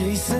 第一。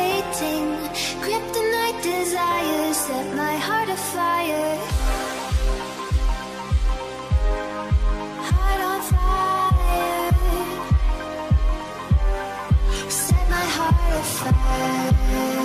Hesitating. Kryptonite desires set my heart afire. Heart on fire. Set my heart afire.